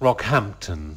Rockhampton,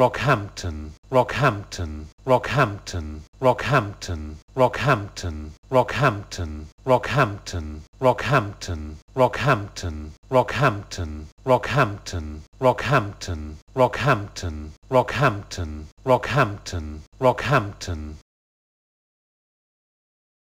Rockhampton, Rockhampton, Rockhampton, Rockhampton, Rockhampton, Rockhampton, Rockhampton, Rockhampton, Rockhampton, Rockhampton, Rockhampton, Rockhampton, Rockhampton, Rockhampton, Rockhampton, Rockhampton,